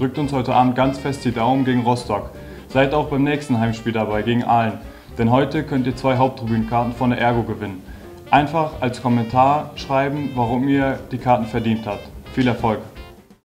drückt uns heute Abend ganz fest die Daumen gegen Rostock. Seid auch beim nächsten Heimspiel dabei, gegen Aalen. Denn heute könnt ihr zwei Haupttribünenkarten von der Ergo gewinnen. Einfach als Kommentar schreiben, warum ihr die Karten verdient habt. Viel Erfolg!